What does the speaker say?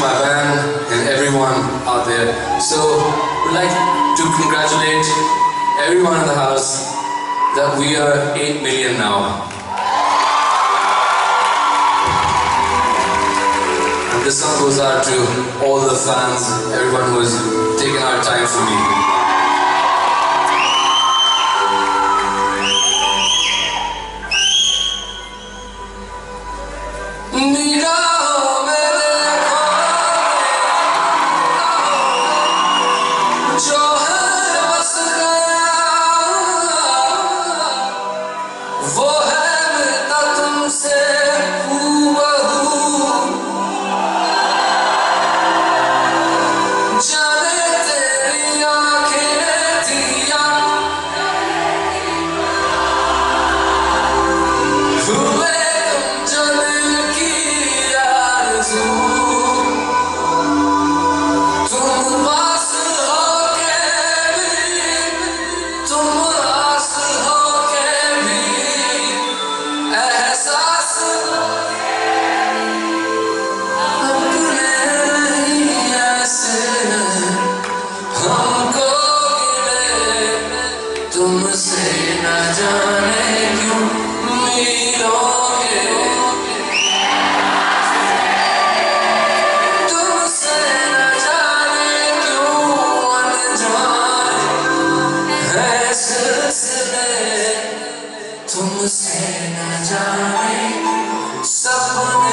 my band and everyone out there. So we'd like to congratulate everyone in the house that we are 8 million now. And this song goes out to all the fans, everyone who's taken our time for me. time. away.